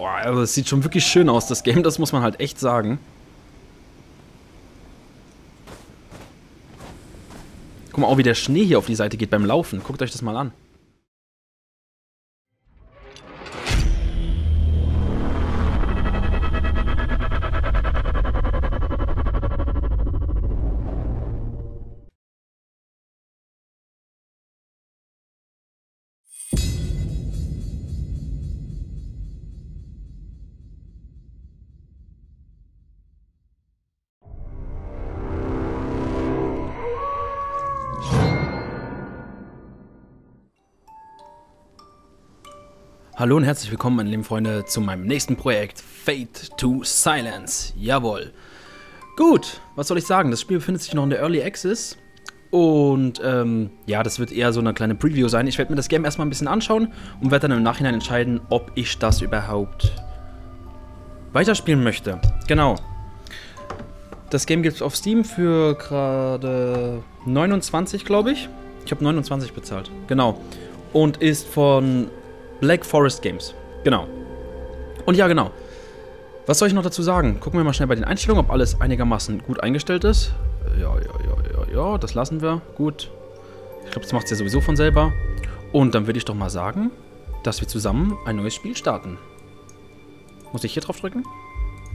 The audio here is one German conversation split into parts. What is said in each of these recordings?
Boah, also es sieht schon wirklich schön aus, das Game, das muss man halt echt sagen. Guck mal auch, wie der Schnee hier auf die Seite geht beim Laufen. Guckt euch das mal an. Hallo und herzlich willkommen, meine lieben Freunde, zu meinem nächsten Projekt Fate to Silence. Jawohl. Gut, was soll ich sagen? Das Spiel befindet sich noch in der Early Access. Und ähm, ja, das wird eher so eine kleine Preview sein. Ich werde mir das Game erstmal ein bisschen anschauen und werde dann im Nachhinein entscheiden, ob ich das überhaupt weiterspielen möchte. Genau. Das Game gibt es auf Steam für gerade 29, glaube ich. Ich habe 29 bezahlt. Genau. Und ist von Black Forest Games. Genau. Und ja, genau. Was soll ich noch dazu sagen? Gucken wir mal schnell bei den Einstellungen, ob alles einigermaßen gut eingestellt ist. Ja, ja, ja, ja, ja, das lassen wir. Gut. Ich glaube, das macht es ja sowieso von selber. Und dann würde ich doch mal sagen, dass wir zusammen ein neues Spiel starten. Muss ich hier drauf drücken?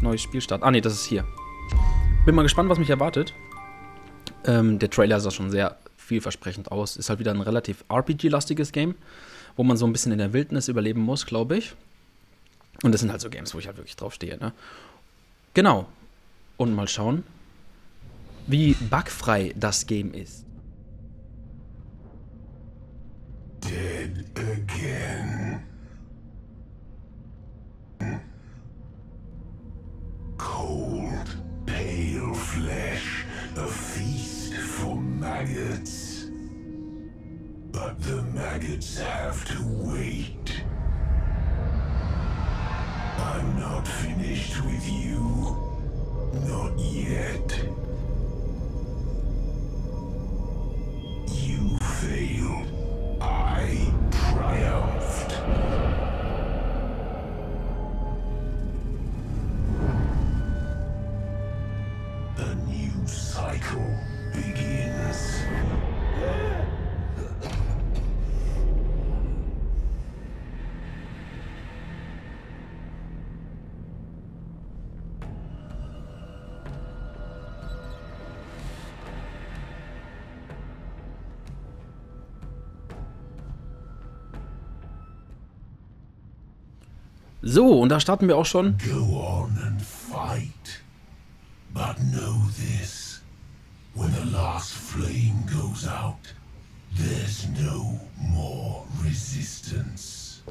Neues Spiel starten. Ah, nee, das ist hier. Bin mal gespannt, was mich erwartet. Ähm, der Trailer sah schon sehr vielversprechend aus. Ist halt wieder ein relativ RPG-lastiges Game wo man so ein bisschen in der Wildnis überleben muss, glaube ich. Und das sind halt so Games, wo ich halt wirklich drauf stehe. Ne? Genau. Und mal schauen, wie bugfrei das Game ist. Dead again. Cold, pale flesh, a feast for maggots. But the maggots have to wait. I'm not finished with you. Not yet. You failed. I So, und da starten wir auch schon. Go on and fight. But know this. When the last flame goes out, there's no more resistance.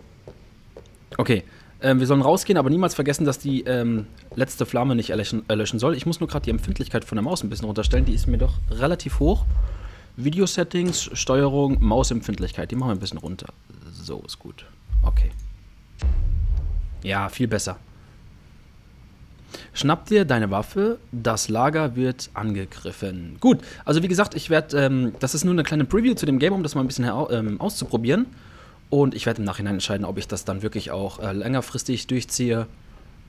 Okay, ähm, wir sollen rausgehen, aber niemals vergessen, dass die ähm, letzte Flamme nicht erlöschen, erlöschen soll. Ich muss nur gerade die Empfindlichkeit von der Maus ein bisschen runterstellen. Die ist mir doch relativ hoch. Video-Settings, Steuerung, Mausempfindlichkeit. Die machen wir ein bisschen runter. So ist gut. Okay. Ja, viel besser. Schnapp dir deine Waffe, das Lager wird angegriffen. Gut, also wie gesagt, ich werde, ähm, das ist nur eine kleine Preview zu dem Game, um das mal ein bisschen ähm, auszuprobieren. Und ich werde im Nachhinein entscheiden, ob ich das dann wirklich auch äh, längerfristig durchziehe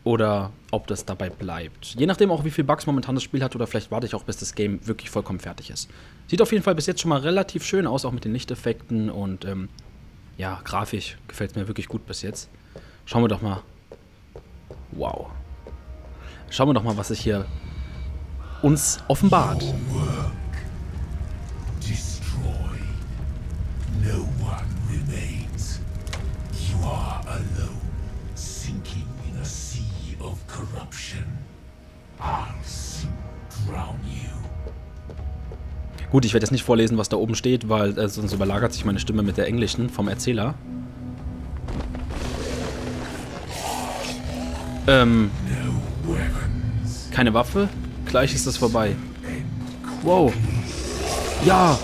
oder ob das dabei bleibt. Je nachdem auch, wie viel Bugs momentan das Spiel hat oder vielleicht warte ich auch, bis das Game wirklich vollkommen fertig ist. Sieht auf jeden Fall bis jetzt schon mal relativ schön aus, auch mit den Lichteffekten und ähm, ja, grafisch gefällt es mir wirklich gut bis jetzt. Schauen wir doch mal. Wow. Schauen wir doch mal, was sich hier uns offenbart. Gut, ich werde jetzt nicht vorlesen, was da oben steht, weil äh, sonst überlagert sich meine Stimme mit der englischen vom Erzähler. Ähm. Keine Waffe? Gleich ist das vorbei. Wow. Ja.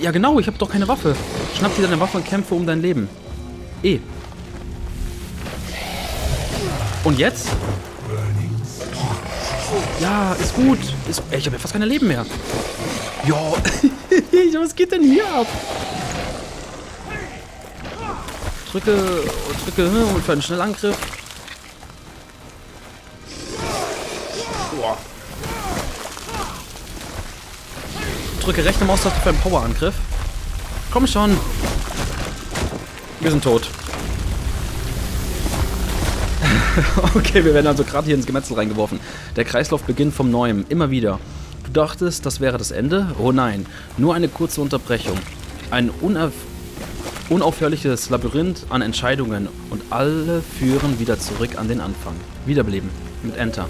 Ja, genau, ich habe doch keine Waffe. Schnapp dir deine Waffe und kämpfe um dein Leben. Eh. Und jetzt? Ja, ist gut. Ist, ey, ich habe ja fast keine Leben mehr. Ja. Was geht denn hier ab? Drücke, drücke und für einen Schnellangriff. Drücke rechte Maustaste für einen Powerangriff. Komm schon. Wir sind tot. okay, wir werden also gerade hier ins Gemetzel reingeworfen. Der Kreislauf beginnt vom Neuem, immer wieder. Du dachtest, das wäre das Ende? Oh nein, nur eine kurze Unterbrechung. Ein unaufhörliches Labyrinth an Entscheidungen und alle führen wieder zurück an den Anfang. Wiederbeleben mit Enter.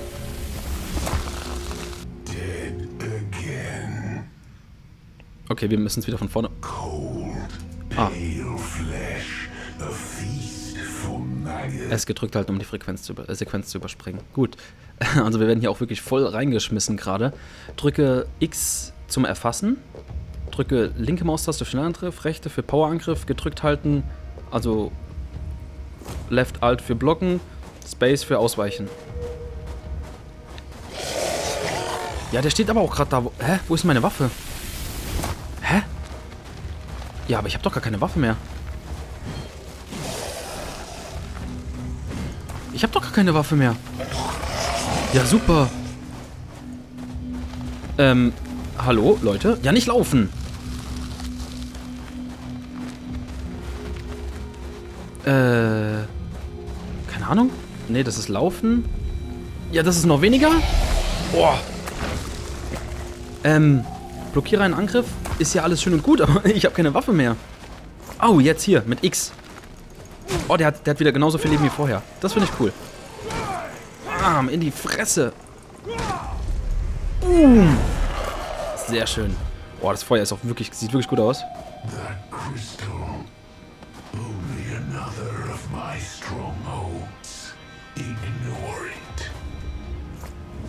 Okay, wir müssen es wieder von vorne. Ah. S gedrückt halten, um die Frequenz zu, äh, Sequenz zu überspringen. Gut. Also wir werden hier auch wirklich voll reingeschmissen gerade. Drücke X zum Erfassen. Drücke linke Maustaste für Schnellangriff, rechte für Powerangriff, gedrückt halten. Also Left Alt für Blocken, Space für Ausweichen. Ja, der steht aber auch gerade da. Hä? Wo ist meine Waffe? Ja, aber ich habe doch gar keine Waffe mehr. Ich habe doch gar keine Waffe mehr. Ja, super. Ähm, hallo, Leute? Ja, nicht laufen. Äh, keine Ahnung. Nee, das ist Laufen. Ja, das ist noch weniger. Boah. Ähm, blockiere einen Angriff. Ist ja alles schön und gut, aber ich habe keine Waffe mehr. Au, jetzt hier, mit X. Oh, der hat, der hat wieder genauso viel Leben wie vorher. Das finde ich cool. Bam, in die Fresse. Boom. Sehr schön. Boah, das Feuer ist auch wirklich, sieht wirklich gut aus.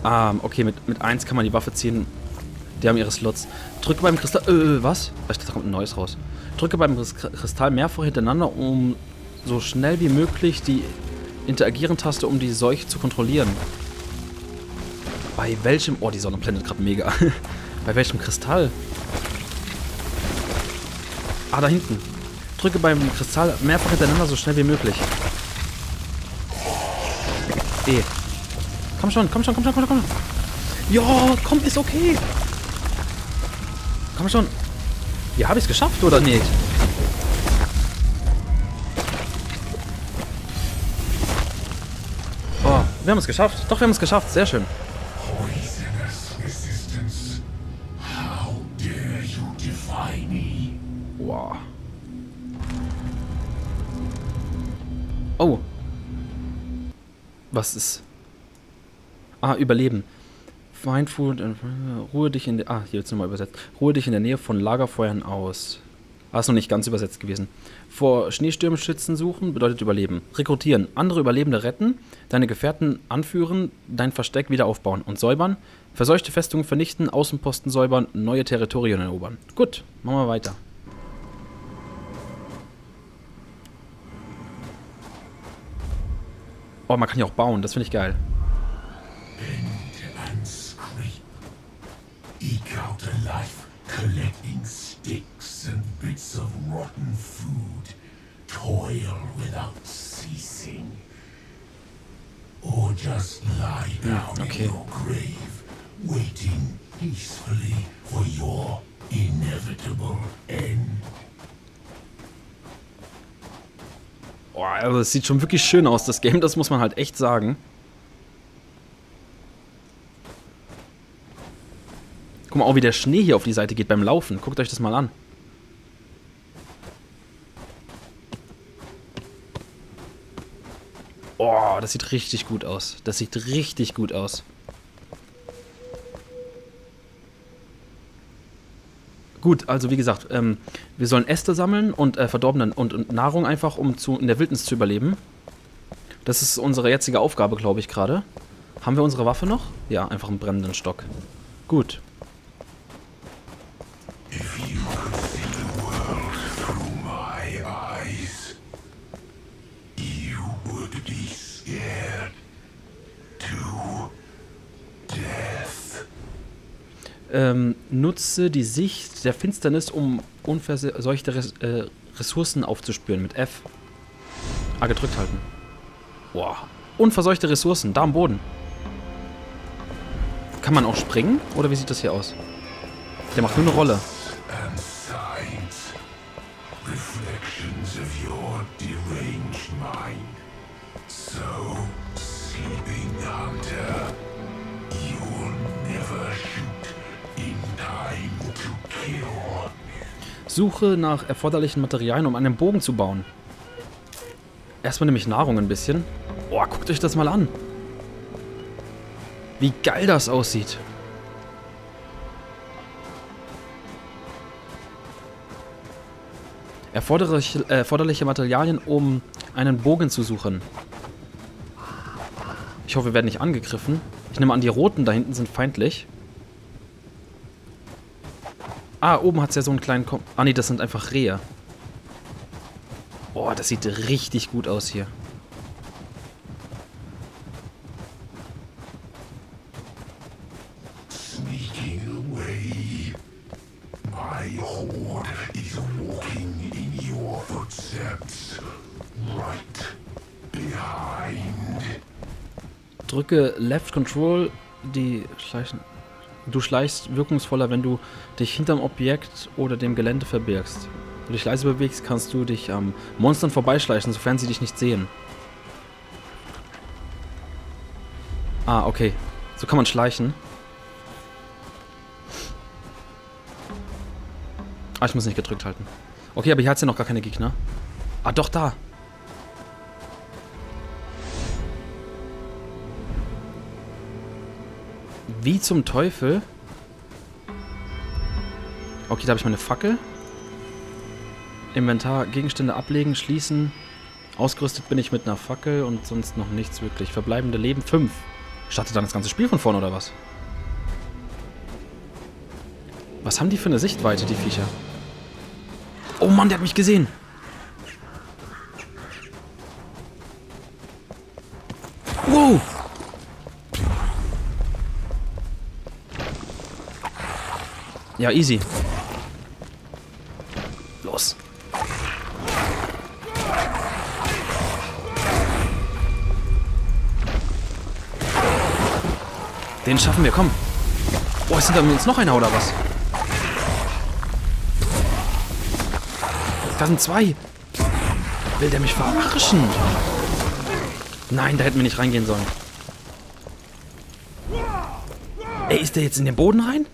Ah, okay, mit, mit 1 kann man die Waffe ziehen. Die haben ihre Slots. Drücke beim Kristall... Äh, was? Ich dachte, da kommt ein neues raus. Drücke beim Kristall mehrfach hintereinander, um so schnell wie möglich die Interagieren-Taste, um die Seuche zu kontrollieren. Bei welchem... Oh, die Sonne blendet gerade mega. Bei welchem Kristall? Ah, da hinten. Drücke beim Kristall mehrfach hintereinander so schnell wie möglich. E. Komm schon, komm schon, komm schon, komm schon, komm schon. Ja, komm, ist okay. Komm schon. Ja, habe ich es geschafft oder nicht? Wir haben es geschafft. Doch, wir haben es geschafft. Sehr schön. Oh. Was ist... Ah, Überleben. Food and... Ruhe dich in der... Ah, hier nochmal übersetzt. Ruhe dich in der Nähe von Lagerfeuern aus. Ah, ist noch nicht ganz übersetzt gewesen. Vor Schneestürmen schützen suchen bedeutet überleben. Rekrutieren. Andere Überlebende retten. Deine Gefährten anführen. Dein Versteck wieder aufbauen und säubern. Verseuchte Festungen vernichten. Außenposten säubern. Neue Territorien erobern. Gut, machen wir weiter. Oh, man kann ja auch bauen. Das finde ich geil. Collecting sticks and bits of rotten food, toil without ceasing. Or just lie hmm, down okay. in your grave, waiting peacefully for your inevitable end. Oh, also es sieht schon wirklich schön aus, das Game, das muss man halt echt sagen. Guck mal auch, wie der Schnee hier auf die Seite geht beim Laufen. Guckt euch das mal an. Oh, das sieht richtig gut aus. Das sieht richtig gut aus. Gut, also wie gesagt, ähm, wir sollen Äste sammeln und äh, verdorbenen und, und, Nahrung einfach, um zu, in der Wildnis zu überleben. Das ist unsere jetzige Aufgabe, glaube ich, gerade. Haben wir unsere Waffe noch? Ja, einfach einen brennenden Stock. Gut. Ähm, nutze die Sicht der Finsternis, um unverseuchte Res äh, Ressourcen aufzuspüren. Mit F. A gedrückt halten. Boah. Unverseuchte Ressourcen, da am Boden. Kann man auch springen? Oder wie sieht das hier aus? Der macht nur eine Rolle. Suche nach erforderlichen Materialien, um einen Bogen zu bauen. Erstmal nehme ich Nahrung ein bisschen. Boah, guckt euch das mal an. Wie geil das aussieht. Erforderliche, äh, erforderliche Materialien, um einen Bogen zu suchen. Ich hoffe, wir werden nicht angegriffen. Ich nehme an, die Roten da hinten sind feindlich. Ah, oben hat es ja so einen kleinen... Kom ah, nee, das sind einfach Rehe. Boah, das sieht richtig gut aus hier. Drücke Left Control, die schleichen... Du schleichst wirkungsvoller, wenn du dich hinterm Objekt oder dem Gelände verbirgst. Wenn du dich leise bewegst, kannst du dich am Monstern vorbeischleichen, sofern sie dich nicht sehen. Ah, okay. So kann man schleichen. Ah, ich muss nicht gedrückt halten. Okay, aber hier hat es ja noch gar keine Gegner. Ah, doch, da. Wie zum Teufel? Okay, da habe ich meine Fackel. Inventar, Gegenstände ablegen, schließen. Ausgerüstet bin ich mit einer Fackel und sonst noch nichts wirklich. Verbleibende Leben 5. Startet dann das ganze Spiel von vorne oder was? Was haben die für eine Sichtweite, die Viecher? Oh Mann, der hat mich gesehen. Ja, easy. Los. Den schaffen wir, komm. Boah, ist hinter uns noch einer oder was? Da sind zwei. Will der mich verarschen? Nein, da hätten wir nicht reingehen sollen. Ey, ist der jetzt in den Boden rein?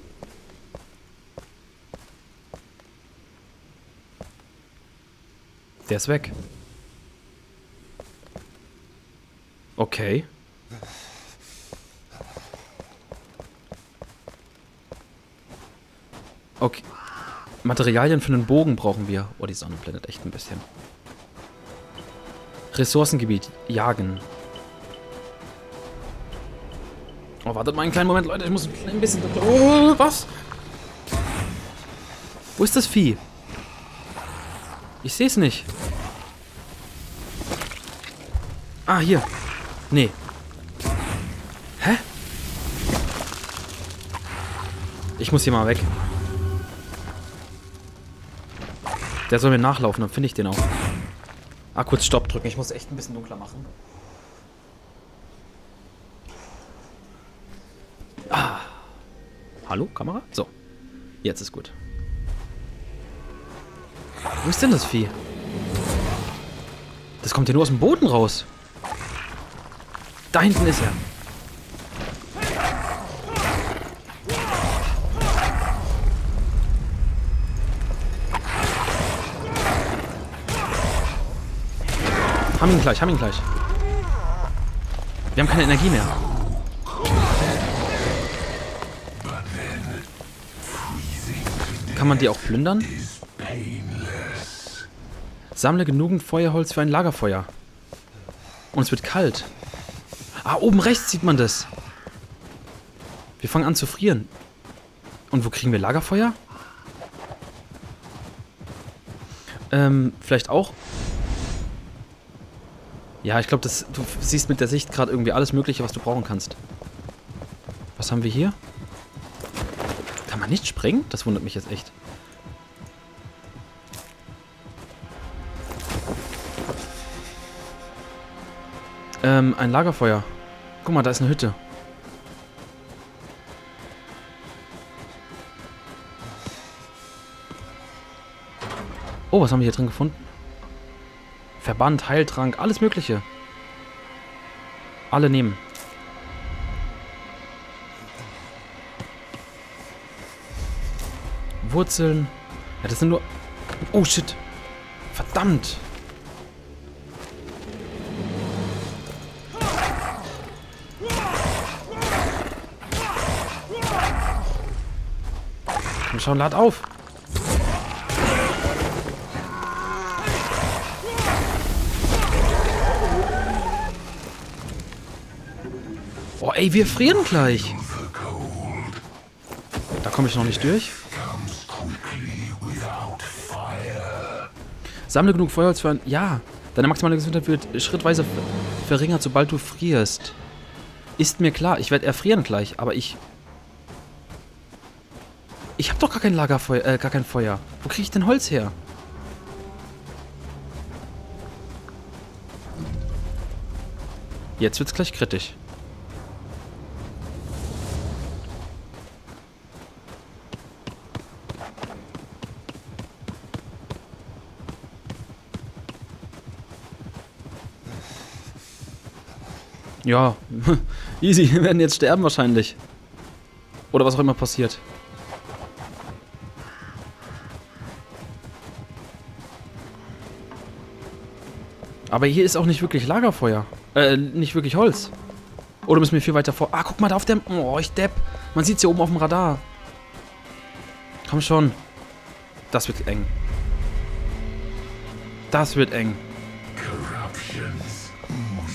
Der ist weg. Okay. Okay. Materialien für einen Bogen brauchen wir. Oh, die Sonne blendet echt ein bisschen. Ressourcengebiet. Jagen. Oh, wartet mal einen kleinen Moment, Leute. Ich muss ein bisschen... Oh, was? Wo ist das Vieh? Ich sehe es nicht. Ah, hier. Nee. Hä? Ich muss hier mal weg. Der soll mir nachlaufen, dann finde ich den auch. Ah, kurz Stopp drücken. Ich muss echt ein bisschen dunkler machen. Ah. Hallo, Kamera? So. Jetzt ist gut. Wo ist denn das Vieh? Das kommt ja nur aus dem Boden raus. Da hinten ist er. Haben ihn gleich, haben ihn gleich. Wir haben keine Energie mehr. Kann man die auch plündern? Sammle genügend Feuerholz für ein Lagerfeuer. Und es wird kalt. Ah, oben rechts sieht man das. Wir fangen an zu frieren. Und wo kriegen wir Lagerfeuer? Ähm, vielleicht auch. Ja, ich glaube, du siehst mit der Sicht gerade irgendwie alles Mögliche, was du brauchen kannst. Was haben wir hier? Kann man nicht springen? Das wundert mich jetzt echt. Ähm, ein Lagerfeuer. Guck mal, da ist eine Hütte. Oh, was haben wir hier drin gefunden? Verband, Heiltrank, alles mögliche. Alle nehmen. Wurzeln. Ja, das sind nur... Oh, shit. Verdammt. Verdammt. Komm schon, lad auf. Oh, ey, wir frieren gleich. Da komme ich noch nicht durch. Sammle genug Feuerholz für ein... Ja, deine maximale Gesundheit wird schrittweise ver- verringert, sobald du frierst. Ist mir klar, ich werde erfrieren gleich, aber ich... Ich habe doch gar kein Lagerfeuer, äh, gar kein Feuer. Wo kriege ich denn Holz her? Jetzt wird's gleich kritisch. Ja, easy. Wir werden jetzt sterben wahrscheinlich. Oder was auch immer passiert. Aber hier ist auch nicht wirklich Lagerfeuer. Äh, nicht wirklich Holz. Oder müssen wir viel weiter vor... Ah, guck mal, da auf dem... Oh, ich depp. Man sieht's hier oben auf dem Radar. Komm schon. Das wird eng. Das wird eng.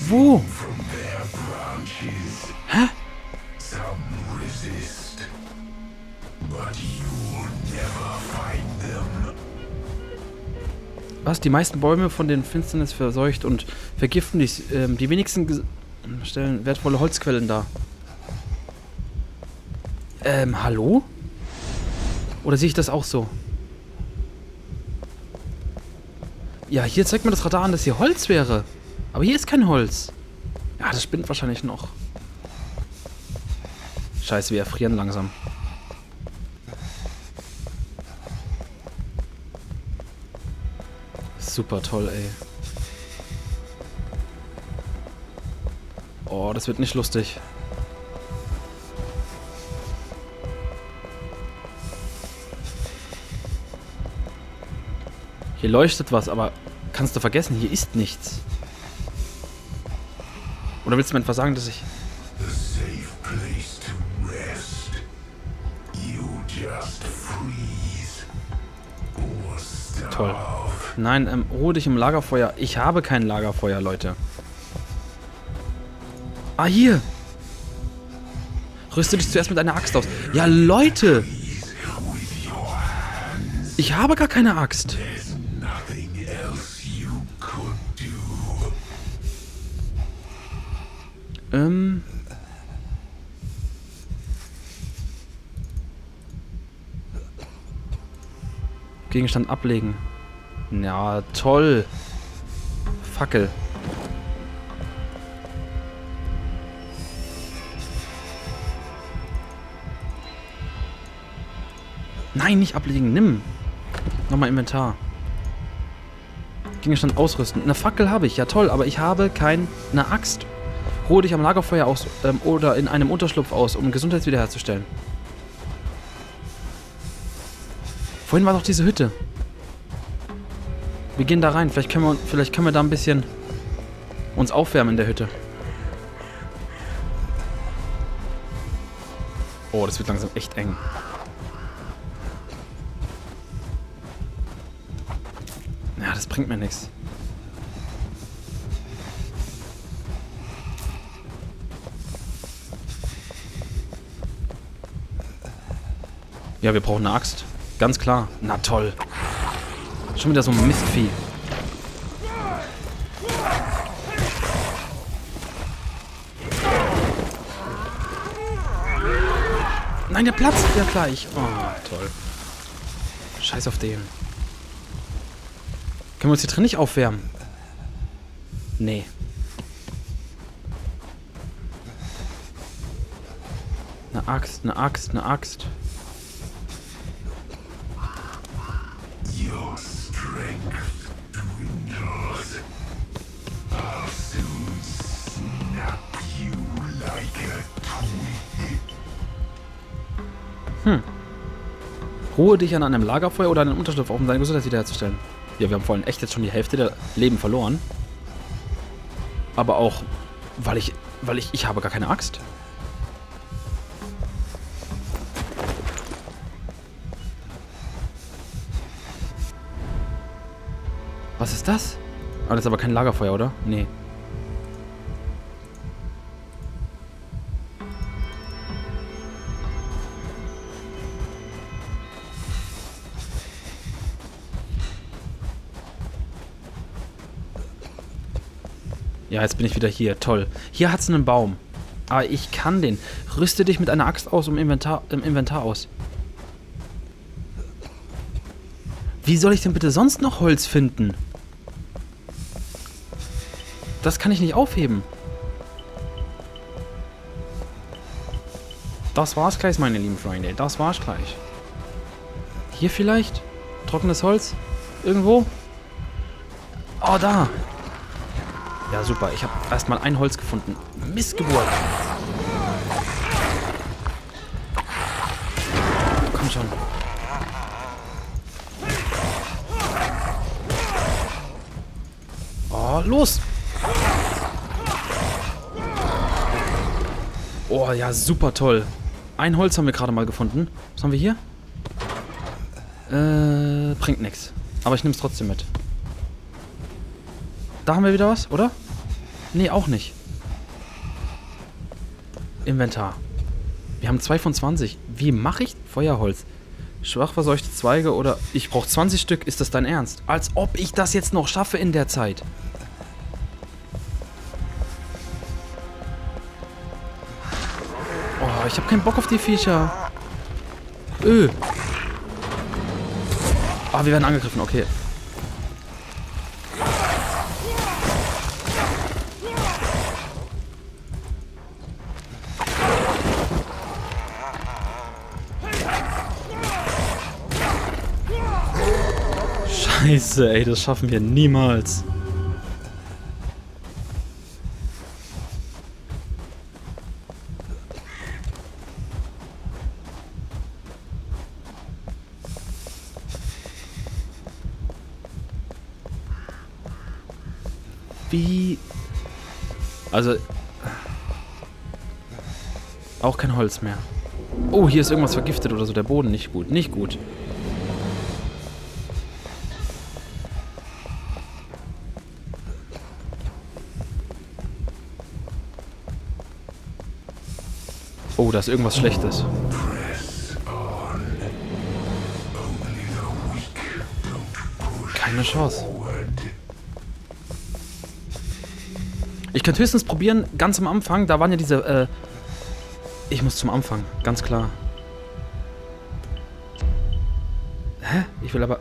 Wo? Was? Die meisten Bäume von den Finsternis verseucht und vergiften die, ähm, die wenigsten stellen wertvolle Holzquellen dar. Ähm, hallo? Oder sehe ich das auch so? Ja, hier zeigt mir das Radar an, dass hier Holz wäre. Aber hier ist kein Holz. Ja, das spinnt wahrscheinlich noch. Scheiße, wir erfrieren langsam. Super toll, ey. Oh, das wird nicht lustig. Hier leuchtet was, aber kannst du vergessen, hier ist nichts. Oder willst du mir etwa sagen, dass ich... Nein, ähm, ruhe dich im Lagerfeuer. Ich habe kein Lagerfeuer, Leute. Ah, hier. Rüste dich zuerst mit einer Axt aus. Ja, Leute. Ich habe gar keine Axt. Ähm. Gegenstand ablegen. Ja, toll. Fackel. Nein, nicht ablegen. Nimm. Nochmal Inventar. Gegenstand ausrüsten. Eine Fackel habe ich, ja toll, aber ich habe keine Axt. Ruhe dich am Lagerfeuer aus ähm, oder in einem Unterschlupf aus, um Gesundheit wiederherzustellen. Vorhin war doch diese Hütte. Wir gehen da rein. Vielleicht können wir, vielleicht können wir da ein bisschen uns aufwärmen in der Hütte. Oh, das wird langsam echt eng. Ja, das bringt mir nichts. Ja, wir brauchen eine Axt. Ganz klar. Na toll. Schon wieder so ein Mistvieh. Nein, der platzt ja gleich. Oh, toll. Scheiß auf den. Können wir uns hier drin nicht aufwärmen? Nee. Eine Axt, eine Axt, eine Axt. Ruhe dich an einem Lagerfeuer oder einem Unterschlupf auf, um deine Gesundheit wiederherzustellen. Ja, wir haben vorhin echt jetzt schon die Hälfte der Leben verloren. Aber auch, weil ich, weil ich, ich habe gar keine Axt. Was ist das? Ah, das ist aber kein Lagerfeuer, oder? Nee. Ja, jetzt bin ich wieder hier. Toll. Hier hat es einen Baum. Aber ich kann den. Rüste dich mit einer Axt aus im Inventar, im Inventar aus. Wie soll ich denn bitte sonst noch Holz finden? Das kann ich nicht aufheben. Das war's gleich, meine lieben Freunde. Das war's gleich. Hier vielleicht? Trockenes Holz? Irgendwo? Oh, da. Ja, super. Ich habe erstmal ein Holz gefunden. Missgeburt. Komm schon. Oh, los. Oh, ja, super toll. Ein Holz haben wir gerade mal gefunden. Was haben wir hier? Äh, bringt nichts. Aber ich nehme es trotzdem mit. Da haben wir wieder was, oder? Nee, auch nicht. Inventar. Wir haben zwei von 20. Wie mache ich Feuerholz? Schwach verseuchte Zweige oder... Ich brauche 20 Stück. Ist das dein Ernst? Als ob ich das jetzt noch schaffe in der Zeit. Oh, ich habe keinen Bock auf die Viecher. Öh. Ah, wir werden angegriffen. Okay. Scheiße, ey, das schaffen wir niemals. Wie... Also... Auch kein Holz mehr. Oh, hier ist irgendwas vergiftet oder so. Der Boden nicht gut. Nicht gut. Oh, da ist irgendwas Schlechtes. Keine Chance. Ich könnte höchstens probieren, ganz am Anfang, da waren ja diese, äh... Ich muss zum Anfang, ganz klar. Hä? Ich will aber...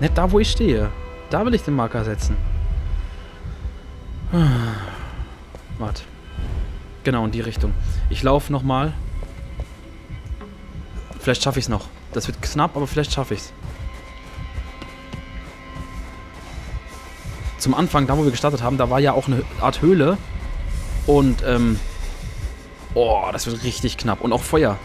Nicht da, wo ich stehe. Da will ich den Marker setzen. Warte. Genau, in die Richtung. Ich laufe nochmal. Vielleicht schaffe ich es noch. Das wird knapp, aber vielleicht schaffe ich es. Zum Anfang, da wo wir gestartet haben, da war ja auch eine Art Höhle. Und, ähm... Oh, das wird richtig knapp. Und auch Feuer.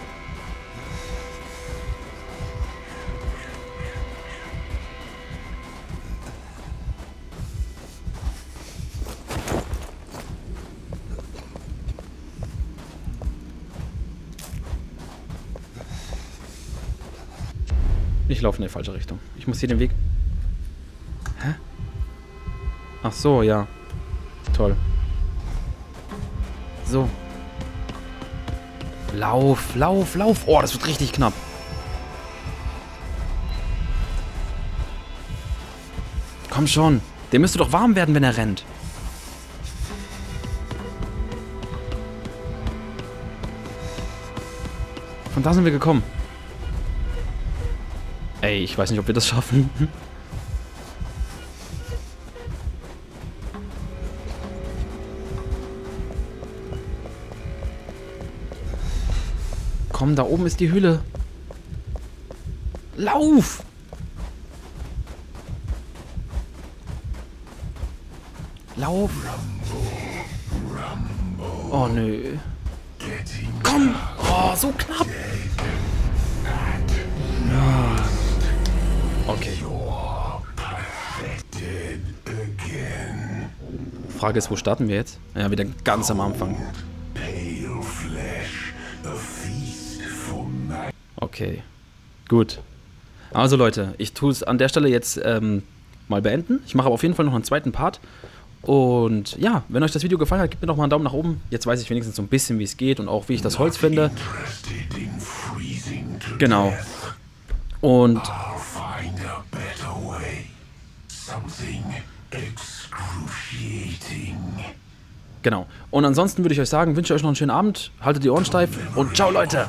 Ich laufe in die falsche Richtung. Ich muss hier den Weg... Hä? Ach so, ja. Toll. So. Lauf, lauf, lauf. Oh, das wird richtig knapp. Komm schon. Der müsste doch warm werden, wenn er rennt. Von da sind wir gekommen. Ey, ich weiß nicht, ob wir das schaffen. Komm, da oben ist die Hülle. Lauf! Lauf! Oh, nö. Komm! Oh, so knapp! Frage ist, wo starten wir jetzt? Ja, wieder ganz am Anfang. Okay. Gut. Also Leute, ich tue es an der Stelle jetzt ähm, mal beenden. Ich mache aber auf jeden Fall noch einen zweiten Part. Und ja, wenn euch das Video gefallen hat, gebt mir doch mal einen Daumen nach oben. Jetzt weiß ich wenigstens so ein bisschen, wie es geht und auch wie ich das Holz finde. Genau. Und excruciating. Genau. Und ansonsten würde ich euch sagen, wünsche euch noch einen schönen Abend, haltet die Ohren steif und ciao Leute.